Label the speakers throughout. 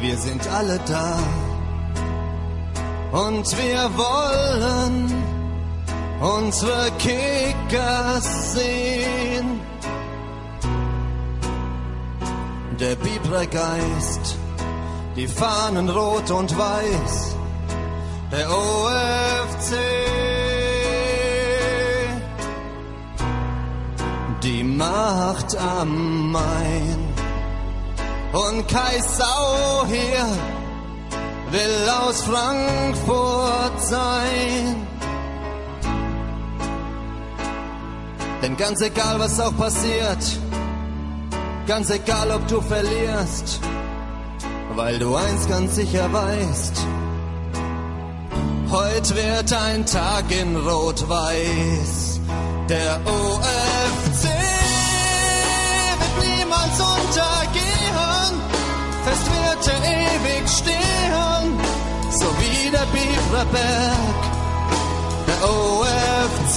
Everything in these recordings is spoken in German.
Speaker 1: wir sind alle da und wir wollen unsere Kickers sehen. Der Bibelgeist, die Fahnen rot und weiß, der OFC. Die Macht am Main und Kai Sau hier will aus Frankfurt sein. Denn ganz egal, was auch passiert, ganz egal, ob du verlierst, weil du eins ganz sicher weißt, heute wird ein Tag in Rot-Weiß. Der OFC der Biberberg. Der OFC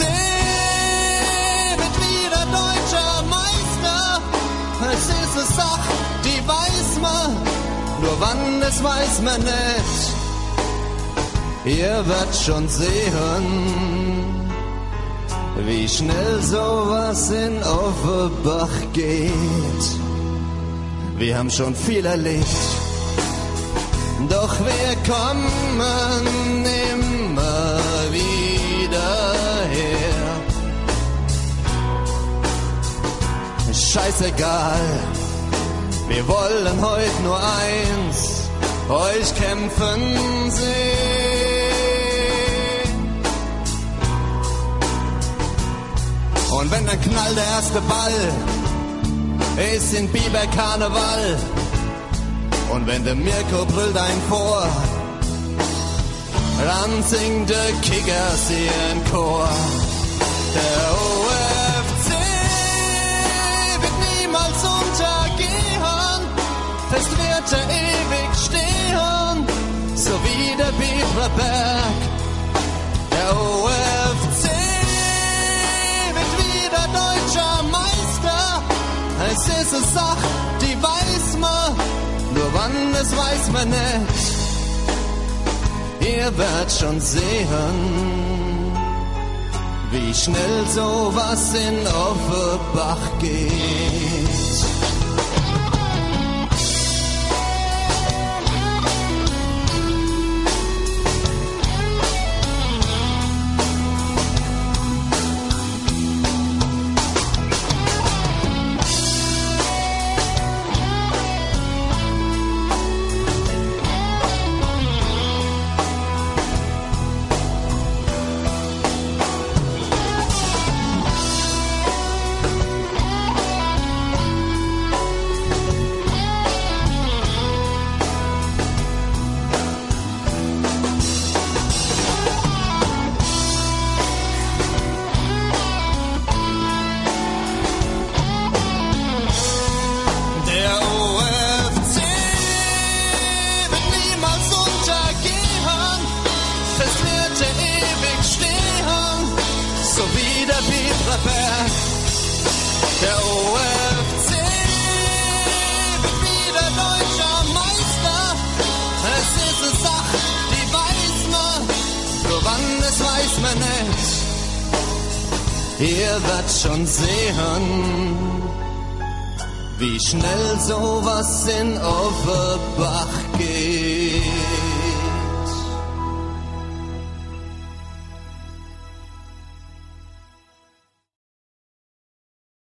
Speaker 1: wird wieder deutscher Meister. Es ist eine Sache, die weiß man, nur wann, das weiß man nicht. Ihr werdet schon sehen, wie schnell sowas in Offenbach geht. Wir haben schon viel erlebt, doch wir kommen immer wieder her. Scheißegal, wir wollen heute nur eins, euch kämpfen sehen. Und wenn dann knallt der erste Ball, ist in Biber Karneval. Und wenn der Mirko brüllt ein Chor, dann singt der Kickers ihren Chor. Der OFC wird niemals untergehen, fest wird er ewig stehen, so wie der Biberberg. Der OFC wird wieder deutscher Meister. Es ist eine Sache, wann, das weiß man nicht. Ihr werdet schon sehen, wie schnell sowas in Offenbach geht. Der Biberberg. Der OFC wird wieder deutscher Meister, es ist eine Sache, die weiß man, nur wann, das weiß man nicht. Ihr werdet schon sehen, wie schnell sowas in Offenbach geht.